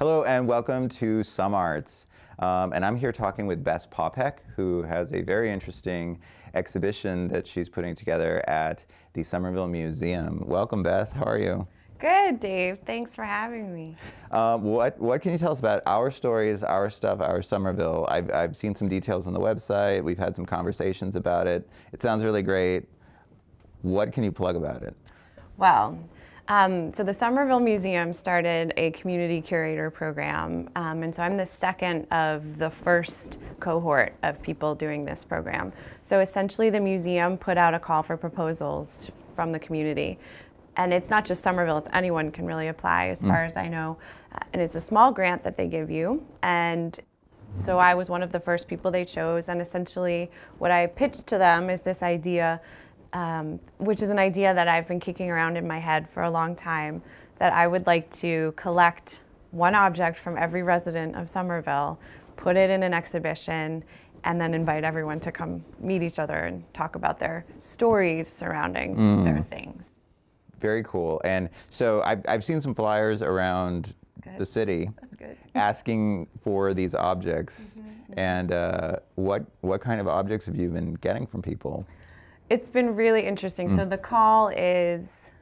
Hello and welcome to Some Arts. Um, and I'm here talking with Bess Paupeck, who has a very interesting exhibition that she's putting together at the Somerville Museum. Welcome, Bess. How are you? Good, Dave. Thanks for having me. Um, what, what can you tell us about our stories, our stuff, our Somerville? I've, I've seen some details on the website. We've had some conversations about it. It sounds really great. What can you plug about it? Well, um, so the Somerville Museum started a community curator program, um, and so I'm the second of the first cohort of people doing this program. So essentially, the museum put out a call for proposals from the community. And it's not just Somerville, it's anyone can really apply, as mm. far as I know. Uh, and it's a small grant that they give you. And so I was one of the first people they chose. And essentially, what I pitched to them is this idea um, which is an idea that I've been kicking around in my head for a long time, that I would like to collect one object from every resident of Somerville, put it in an exhibition, and then invite everyone to come meet each other and talk about their stories surrounding mm. their things. Very cool. And so I've, I've seen some flyers around good. the city asking for these objects. Mm -hmm. And uh, what, what kind of objects have you been getting from people? It's been really interesting. Mm. So the call is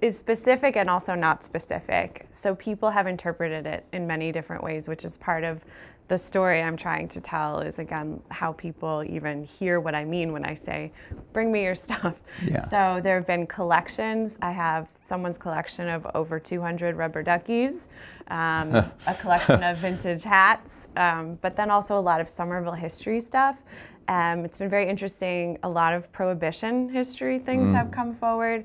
is specific and also not specific. So people have interpreted it in many different ways, which is part of the story I'm trying to tell is again how people even hear what I mean when I say, bring me your stuff. Yeah. So there have been collections. I have someone's collection of over 200 rubber duckies, um, a collection of vintage hats, um, but then also a lot of Somerville history stuff. Um, it's been very interesting. A lot of prohibition history things mm. have come forward.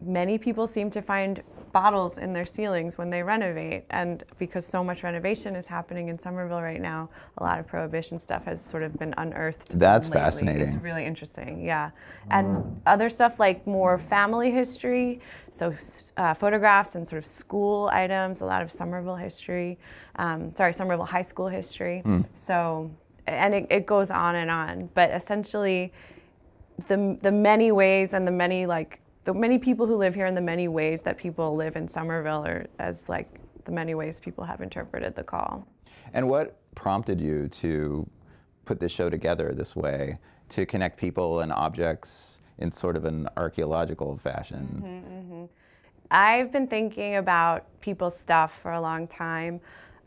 Many people seem to find bottles in their ceilings when they renovate. And because so much renovation is happening in Somerville right now, a lot of prohibition stuff has sort of been unearthed. That's lately. fascinating. It's really interesting, yeah. And mm. other stuff like more family history, so uh, photographs and sort of school items, a lot of Somerville history, um, sorry, Somerville High School history. Mm. So and it, it goes on and on. But essentially, the the many ways and the many like the many people who live here and the many ways that people live in Somerville are as like the many ways people have interpreted the call. And what prompted you to put this show together this way to connect people and objects in sort of an archaeological fashion? Mm-hmm, mm-hmm. I've been thinking about people's stuff for a long time.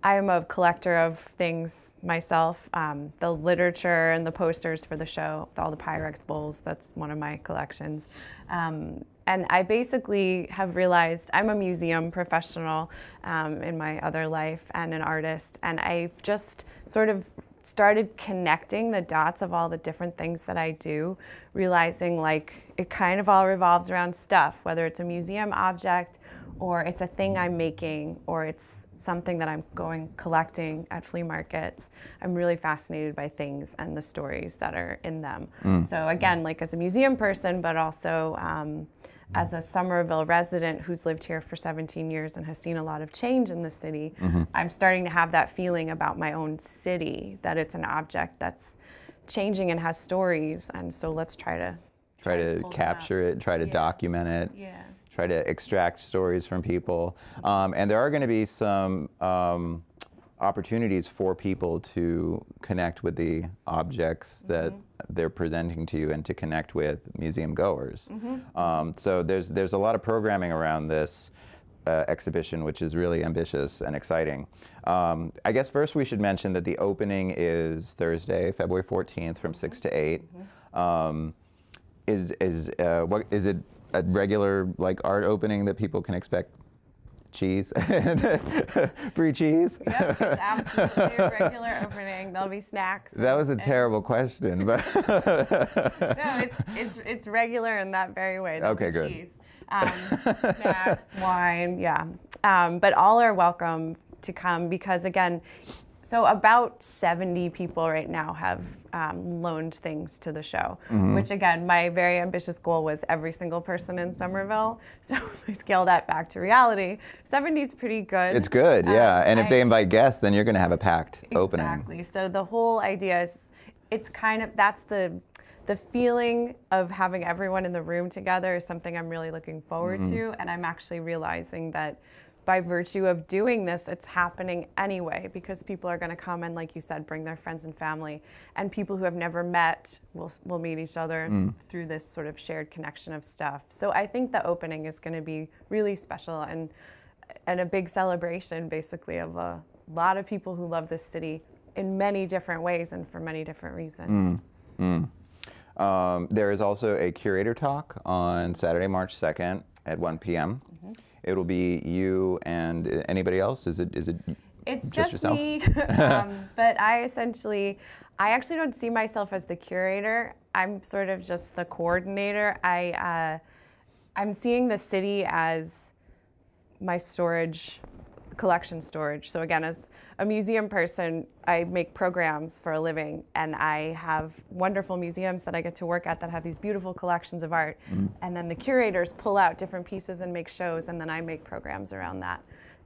I'm a collector of things myself. Um, the literature and the posters for the show, all the Pyrex bowls, that's one of my collections. Um, and I basically have realized I'm a museum professional um, in my other life and an artist, and I've just sort of started connecting the dots of all the different things that I do, realizing like it kind of all revolves around stuff, whether it's a museum object or it's a thing I'm making, or it's something that I'm going collecting at flea markets. I'm really fascinated by things and the stories that are in them. Mm. So again, like as a museum person, but also um, as a Somerville resident who's lived here for 17 years and has seen a lot of change in the city, mm-hmm. I'm starting to have that feeling about my own city that it's an object that's changing and has stories. And so let's try to try, try to, capture it, try to yeah. document it. Yeah try to extract stories from people. Um, and there are going to be some um, opportunities for people to connect with the objects that mm -hmm. they're presenting to you and to connect with museum goers. Mm -hmm. um, so there's, there's a lot of programming around this uh, exhibition, which is really ambitious and exciting. Um, I guess first we should mention that the opening is Thursday, February 14th from 6 to 8. Mm -hmm. is, is, uh, what, is it a regular like art opening that people can expect cheese, free cheese. Yep, it's absolutely a regular opening. There'll be snacks. That was a terrible question, but no, it's it's it's regular in that very way. There'll okay, good. Cheese, um, snacks, wine, yeah. Um, but all are welcome to come because again, so about 70 people right now have um, loaned things to the show, mm-hmm. which again, my very ambitious goal was every single person in Somerville. So if I scale that back to reality, 70 is pretty good. It's good, yeah. Um, and if I, they invite guests, then you're going to have a packed exactly. opening. Exactly. So the whole idea is, it's kind of that's the the feeling of having everyone in the room together is something I'm really looking forward mm-hmm. to, and I'm actually realizing that by virtue of doing this, it's happening anyway because people are going to come and, like you said, bring their friends and family, and people who have never met will will meet each other Mm. through this sort of shared connection of stuff. So I think the opening is going to be really special and and a big celebration, basically, of a lot of people who love this city in many different ways and for many different reasons. Um, there is also a curator talk on Saturday, March 2nd at 1 p.m. It'll be you and uh, anybody else? Is it is it It's just, just, me, um, but I essentially, I actually don't see myself as the curator. I'm sort of just the coordinator. I, uh, I'm seeing the city as my storage, collection storage. So again, as a museum person, I make programs for a living, and I have wonderful museums that I get to work at that have these beautiful collections of art. Mm-hmm. And then the curators pull out different pieces and make shows, and then I make programs around that.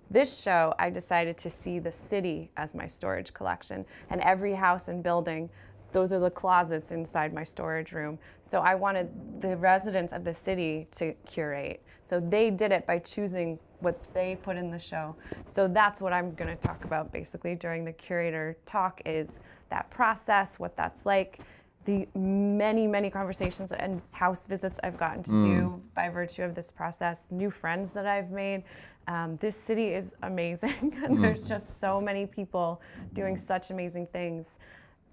This show, I decided to see the city as my storage collection, and every house and building, those are the closets inside my storage room. So I wanted the residents of the city to curate. So they did it by choosing what they put in the show. So that's what I'm going to talk about basically during the curator talk is that process, what that's like, the many, many conversations and house visits I've gotten to do mm. by virtue of this process, new friends that I've made. Um, this city is amazing, and mm-hmm. there's just so many people doing such amazing things,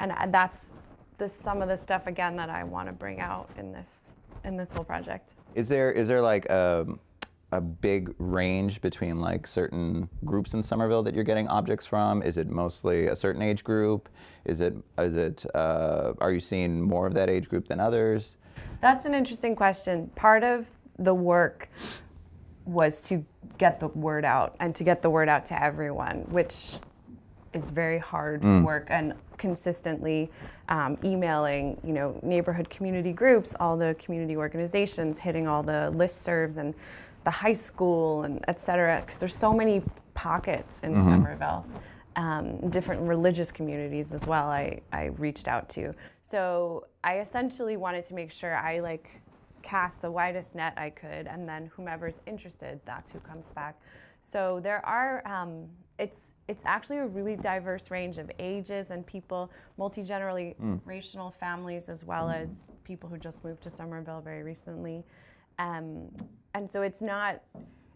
and that's the some of the stuff again that I want to bring out in this in this whole project. Is there is there like a, a big range between like certain groups in Somerville that you're getting objects from? Is it mostly a certain age group? Is it is it uh, are you seeing more of that age group than others? That's an interesting question. Part of the work was to get the word out and to get the word out to everyone, which is very hard work and consistently um, emailing, you know, neighborhood community groups, all the community organizations, hitting all the listservs and the high school and et cetera, because there's so many pockets in Somerville um, different religious communities as well I, I reached out to. So i essentially wanted to make sure i like cast the widest net i could and then whomever's interested that's who comes back. So there are um, it's it's actually a really diverse range of ages and people multi-generational families as well as people who just moved to somerville very recently. Um, and so it's not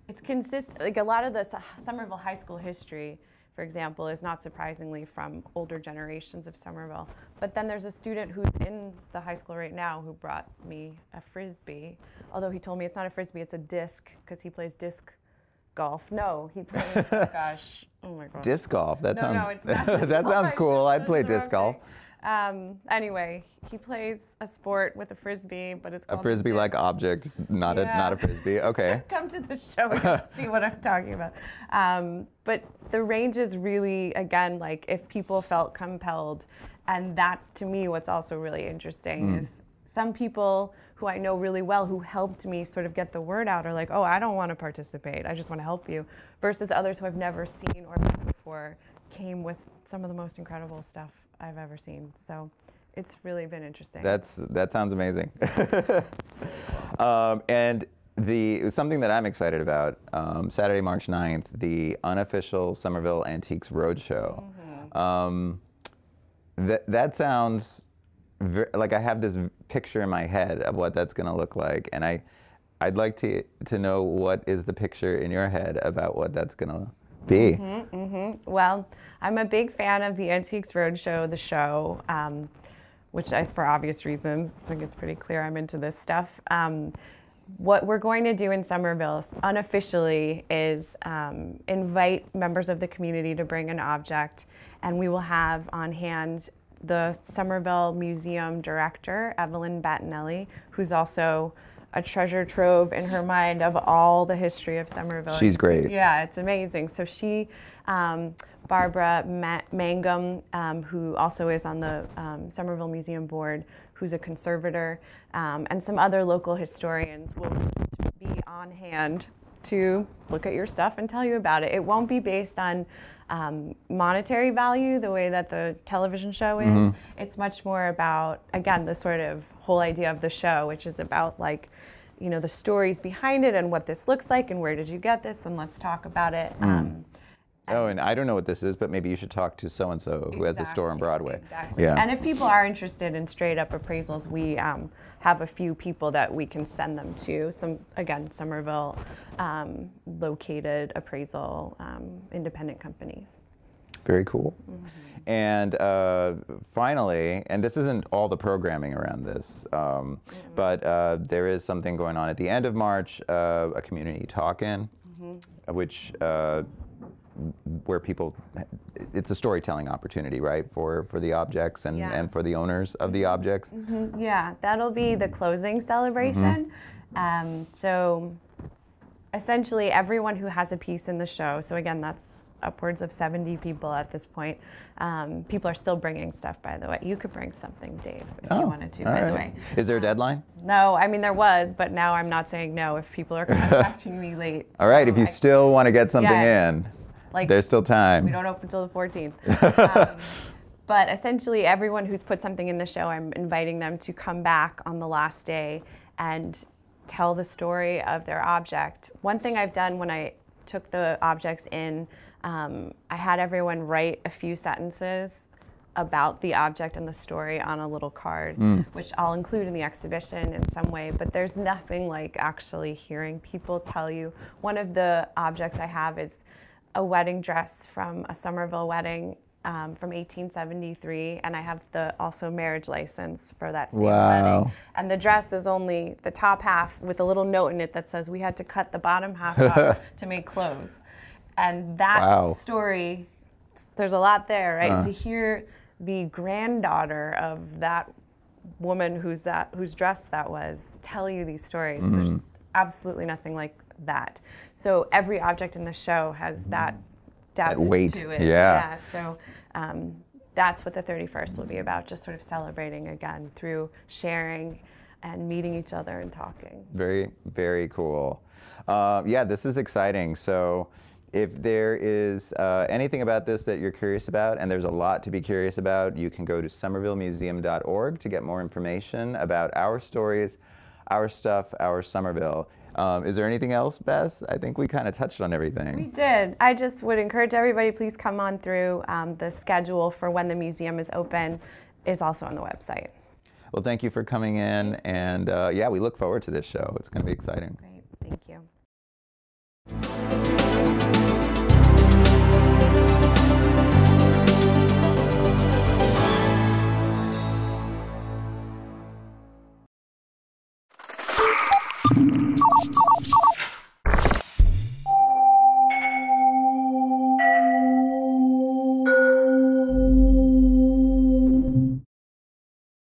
it's consist like a lot of the S- Somerville high school history, for example, is not surprisingly from older generations of Somerville. But then there's a student who's in the high school right now who brought me a frisbee. Although he told me it's not a frisbee, it's a disc because he plays disc golf. No, he plays. oh gosh, oh my god. Disc golf. That No, sounds no, it's not disc that golf. sounds cool. I'd play disc golf. thing. Um, anyway, he plays a sport with a frisbee, but it's A frisbee-like object, not a not a frisbee. Okay. come to the show and see what I'm talking about. Um, but the range is really, again, like if people felt compelled. And that's to me what's also really interesting is some people who I know really well who helped me sort of get the word out are like, oh, I don't want to participate. I just want to help you. Versus others who I've never seen or met before came with some of the most incredible stuff I've ever seen. So it's really been interesting. That's that sounds amazing. um, and the something that I'm excited about um, Saturday, March 9th, the unofficial Somerville Antiques Roadshow. Um, that that sounds like I have this picture in my head of what that's going to look like, and I I'd like to to know what is the picture in your head about what that's going to be. Well, I'm a big fan of the Antiques Roadshow, the show, um, which I, for obvious reasons, I think it's pretty clear I'm into this stuff. Um, what we're going to do in Somerville unofficially is um, invite members of the community to bring an object, and we will have on hand the Somerville Museum director, Evelyn Battinelli, who's also a treasure trove in her mind of all the history of Somerville. She's great. Yeah, it's amazing. So she, um, Barbara Ma- Mangum, um, who also is on the um, Somerville Museum Board, who's a conservator, um, and some other local historians will be on hand to look at your stuff and tell you about it. It won't be based on um, monetary value the way that the television show is. It's much more about, again, the sort of whole idea of the show, which is about like, you know the stories behind it and what this looks like and where did you get this and let's talk about it. Um, Oh, and I don't know what this is, but maybe you should talk to so and so who has a store on Broadway. Exactly. Yeah. And if people are interested in straight up appraisals, we um, have a few people that we can send them to. Some again, Somerville um, located appraisal um, independent companies. Very cool. And uh, finally, and this isn't all the programming around this, um, but uh, there is something going on at the end of March, uh, a community talk-in, which uh, where people, it's a storytelling opportunity, right, for for the objects and, Yeah. and for the owners of the objects. Yeah, that'll be the closing celebration. Um, so essentially, everyone who has a piece in the show, so again, that's upwards of 70 people at this point. Um, people are still bringing stuff, by the way. You could bring something, Dave, if you wanted to, Oh, by the way. Is there a deadline? No, I mean, there was, but now I'm not saying no if people are contacting me late. All right, So if you I- still want to get something Yeah. in, Like, there's still time. we don't open until the 14th. um, but essentially, everyone who's put something in the show, I'm inviting them to come back on the last day and tell the story of their object. One thing I've done when I took the objects in, um, I had everyone write a few sentences about the object and the story on a little card, which I'll include in the exhibition in some way. But there's nothing like actually hearing people tell you. One of the objects I have is a wedding dress from a Somerville wedding um, from 1873, and I have the also marriage license for that same Wow. wedding. And the dress is only the top half with a little note in it that says we had to cut the bottom half off to make clothes. And that Wow. story, there's a lot there, right? To hear the granddaughter of that woman who's that whose dress that was tell you these stories. There's absolutely nothing like that. So every object in the show has that depth weight, to it. yeah. So um, that's what the 31st will be about, just sort of celebrating again through sharing and meeting each other and talking. Very, very cool. Uh, yeah, this is exciting. So, if there is uh, anything about this that you're curious about, and there's a lot to be curious about, you can go to somervillemuseum.org to get more information about our stories, our stuff, our Somerville. Um, is there anything else, Bess? I think we kind of touched on everything. We did. I just would encourage everybody, please come on through. Um, the schedule for when the museum is open is also on the website. Well, thank you for coming in, and uh, yeah, we look forward to this show. It's going to be exciting. Great.